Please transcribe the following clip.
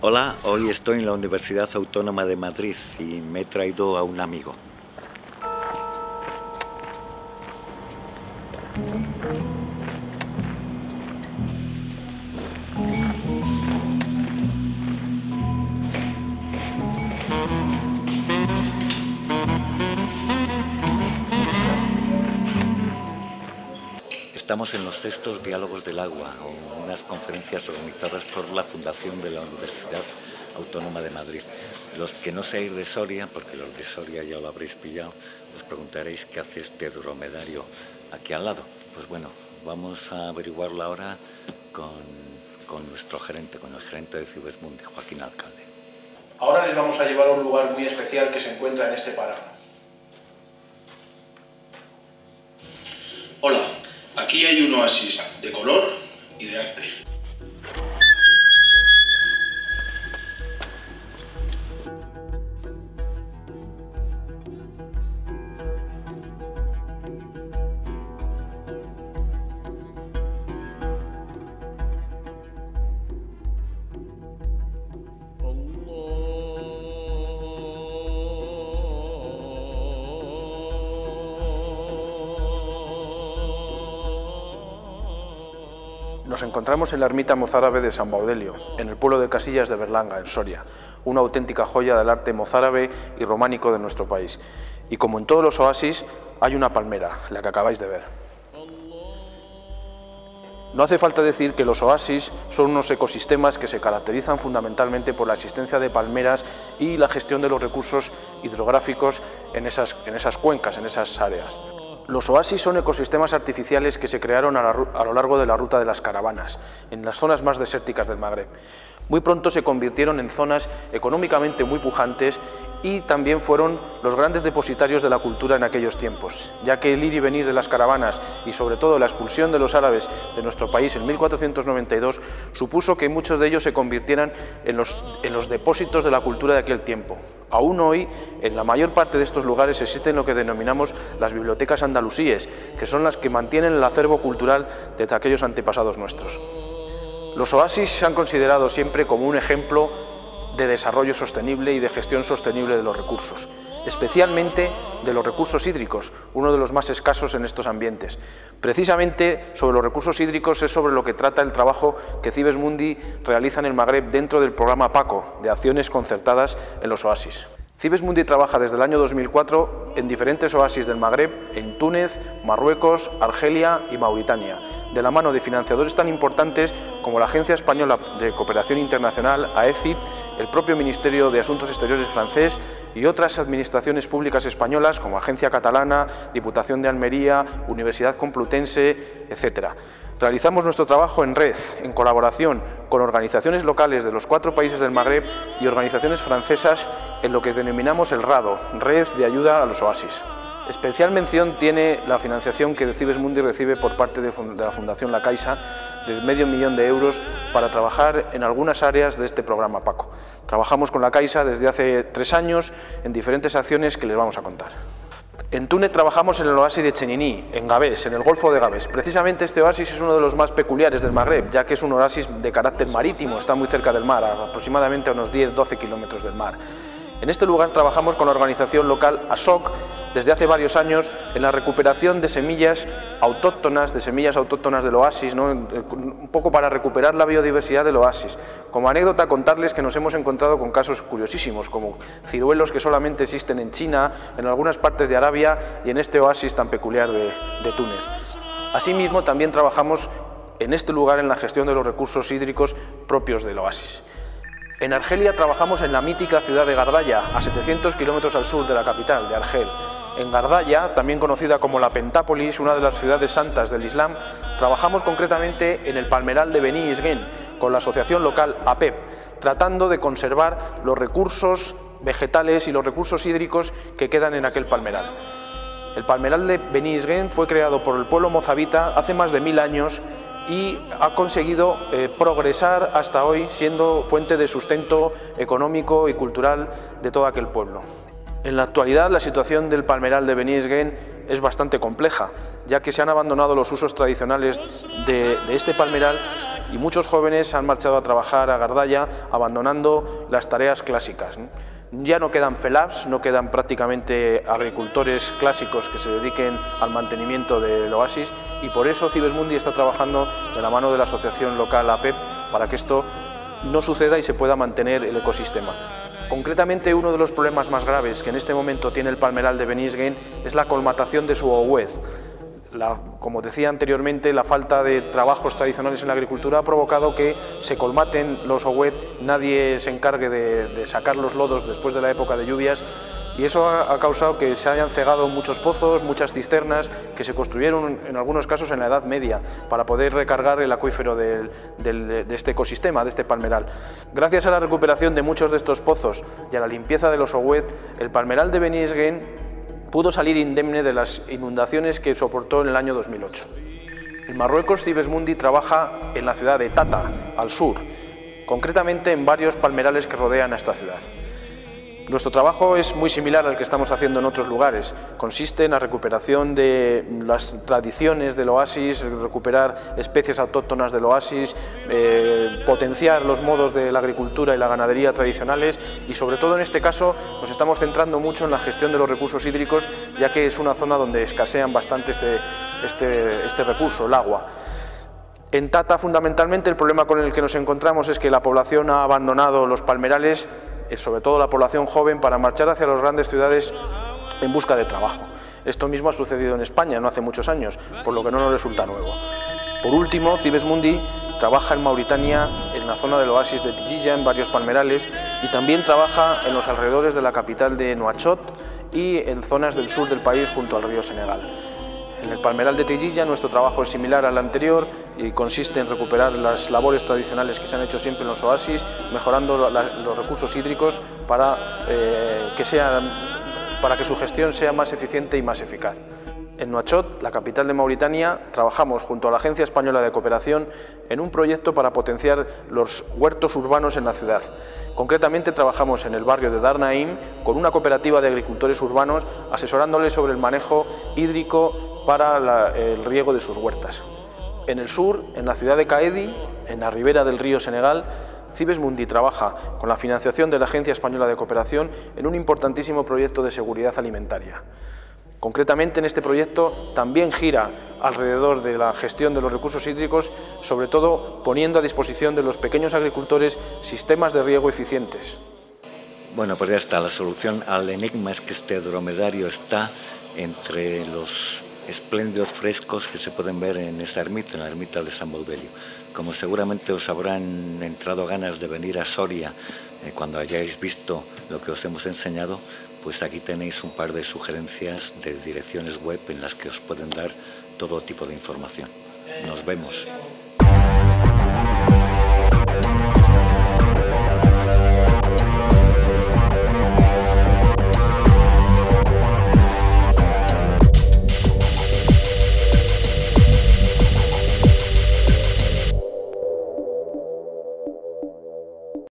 Hola, hoy estoy en la Universidad Autónoma de Madrid y me he traído a un amigo. Estamos en los sextos Diálogos del Agua, unas conferencias organizadas por la Fundación de la Universidad Autónoma de Madrid. Los que no seáis de Soria, porque los de Soria ya lo habréis pillado, os preguntaréis qué hace este dromedario aquí al lado. Pues bueno, vamos a averiguarlo ahora con, nuestro gerente, con el gerente de Cibesmundi, Joaquín Alcalde. Ahora les vamos a llevar a un lugar muy especial que se encuentra en este páramo. Hola, aquí hay un oasis de color y de arte. Nos encontramos en la ermita mozárabe de San Baudelio, en el pueblo de Casillas de Berlanga, en Soria, una auténtica joya del arte mozárabe y románico de nuestro país. Y como en todos los oasis, hay una palmera, la que acabáis de ver. No hace falta decir que los oasis son unos ecosistemas que se caracterizan fundamentalmente por la existencia de palmeras y la gestión de los recursos hidrográficos en esas, en esas cuencas, en esas áreas. Los oasis son ecosistemas artificiales que se crearon a, lo largo de la ruta de las caravanas, en las zonas más desérticas del Magreb. Muy pronto se convirtieron en zonas económicamente muy pujantes y también fueron los grandes depositarios de la cultura en aquellos tiempos, ya que el ir y venir de las caravanas y sobre todo la expulsión de los árabes de nuestro país en 1492 supuso que muchos de ellos se convirtieran en los, en los depósitos de la cultura de aquel tiempo. Aún hoy, en la mayor parte de estos lugares existen lo que denominamos las bibliotecas andalusíes, que son las que mantienen el acervo cultural de aquellos antepasados nuestros. Los oasis se han considerado siempre como un ejemplo de desarrollo sostenible y de gestión sostenible de los recursos, especialmente de los recursos hídricos, uno de los más escasos en estos ambientes. Precisamente sobre los recursos hídricos es sobre lo que trata el trabajo que Cibes Mundi realiza en el Magreb dentro del programa PACO, de acciones concertadas en los oasis. Cibes Mundi trabaja desde el año 2004 en diferentes oasis del Magreb, en Túnez, Marruecos, Argelia y Mauritania, de la mano de financiadores tan importantes como la Agencia Española de Cooperación Internacional, AECIP, el propio Ministerio de Asuntos Exteriores francés y otras administraciones públicas españolas como Agencia Catalana, Diputación de Almería, Universidad Complutense, etc. Realizamos nuestro trabajo en red, en colaboración con organizaciones locales de los cuatro países del Magreb y organizaciones francesas en lo que denominamos el RADO, Red de Ayuda a los Oasis. Especial mención tiene la financiación que Cibes Mundi recibe por parte de la Fundación La Caixa de medio millón de euros para trabajar en algunas áreas de este programa PACO. Trabajamos con La Caixa desde hace tres años en diferentes acciones que les vamos a contar. En Túnez trabajamos en el oasis de Cheniní, en Gabés, en el Golfo de Gabés. Precisamente este oasis es uno de los más peculiares del Magreb, ya que es un oasis de carácter marítimo, está muy cerca del mar, aproximadamente a unos 10-12 kilómetros del mar. En este lugar trabajamos con la organización local ASOC desde hace varios años en la recuperación de semillas autóctonas, de semillas autóctonas del oasis, ¿no? un poco para recuperar la biodiversidad del oasis. Como anécdota contarles que nos hemos encontrado con casos curiosísimos, como ciruelos que solamente existen en China, en algunas partes de Arabia y en este oasis tan peculiar de, de Túnez. Asimismo, también trabajamos en este lugar en la gestión de los recursos hídricos propios del oasis. En Argelia trabajamos en la mítica ciudad de Gardaya, a 700 kilómetros al sur de la capital, de Argel. En Gardaya, también conocida como la Pentápolis, una de las ciudades santas del Islam, trabajamos concretamente en el palmeral de Beni Isgen, con la asociación local APEP, tratando de conservar los recursos vegetales y los recursos hídricos que quedan en aquel palmeral. El palmeral de Beni Isgen fue creado por el pueblo mozabita hace más de mil años y ha conseguido eh, progresar hasta hoy siendo fuente de sustento económico y cultural de todo aquel pueblo. En la actualidad la situación del palmeral de Benisgen es bastante compleja, ya que se han abandonado los usos tradicionales de, de este palmeral y muchos jóvenes han marchado a trabajar a Gardaya abandonando las tareas clásicas. Ya no quedan FELAPs, no quedan prácticamente agricultores clásicos que se dediquen al mantenimiento del oasis y por eso Cibes Mundi está trabajando de la mano de la asociación local APEP para que esto no suceda y se pueda mantener el ecosistema. Concretamente, uno de los problemas más graves que en este momento tiene el palmeral de Benisgain es la colmatación de su Como decía anteriormente, la falta de trabajos tradicionales en la agricultura ha provocado que se colmaten los OWET, nadie se encargue de, sacar los lodos después de la época de lluvias y eso ha, causado que se hayan cegado muchos pozos, muchas cisternas que se construyeron en algunos casos en la Edad Media para poder recargar el acuífero de este ecosistema, de este palmeral. Gracias a la recuperación de muchos de estos pozos y a la limpieza de los OWET, el palmeral de Benisgen pudo salir indemne de las inundaciones que soportó en el año 2008. En Marruecos, Cibes Mundi trabaja en la ciudad de Tata, al sur, concretamente en varios palmerales que rodean a esta ciudad. Nuestro trabajo es muy similar al que estamos haciendo en otros lugares. Consiste en la recuperación de las tradiciones del oasis, recuperar especies autóctonas del oasis, eh, potenciar los modos de la agricultura y la ganadería tradicionales y sobre todo en este caso nos estamos centrando mucho en la gestión de los recursos hídricos ya que es una zona donde escasean bastante este, este, este recurso, el agua. En Tata, fundamentalmente, el problema con el que nos encontramos es que la población ha abandonado los palmerales sobre todo la población joven, para marchar hacia las grandes ciudades en busca de trabajo. Esto mismo ha sucedido en España no hace muchos años, por lo que no nos resulta nuevo. Por último, Cibes Mundi trabaja en Mauritania, en la zona del oasis de Tijilla, en varios palmerales, y también trabaja en los alrededores de la capital de Nouakchott y en zonas del sur del país junto al río Senegal. En el palmeral de Tejilla nuestro trabajo es similar al anterior y consiste en recuperar las labores tradicionales que se han hecho siempre en los oasis, mejorando los recursos hídricos para, eh, que para que su gestión sea más eficiente y más eficaz. En Nuachot, la capital de Mauritania, trabajamos junto a la Agencia Española de Cooperación en un proyecto para potenciar los huertos urbanos en la ciudad. Concretamente trabajamos en el barrio de Darnaim con una cooperativa de agricultores urbanos asesorándoles sobre el manejo hídrico para el riego de sus huertas. En el sur, en la ciudad de Caedi, en la ribera del río Senegal, Cibes Mundi trabaja con la financiación de la Agencia Española de Cooperación en un importantísimo proyecto de seguridad alimentaria. Concretamente en este proyecto también gira alrededor de la gestión de los recursos hídricos, sobre todo poniendo a disposición de los pequeños agricultores sistemas de riego eficientes. Bueno, pues ya está, la solución al enigma es que este dromedario está entre los espléndidos frescos que se pueden ver en esta ermita, en la ermita de San Baudelio. Como seguramente os habrán entrado ganas de venir a Soria eh, cuando hayáis visto lo que os hemos enseñado, pues aquí tenéis un par de sugerencias de direcciones web en las que os pueden dar todo tipo de información. Nos vemos.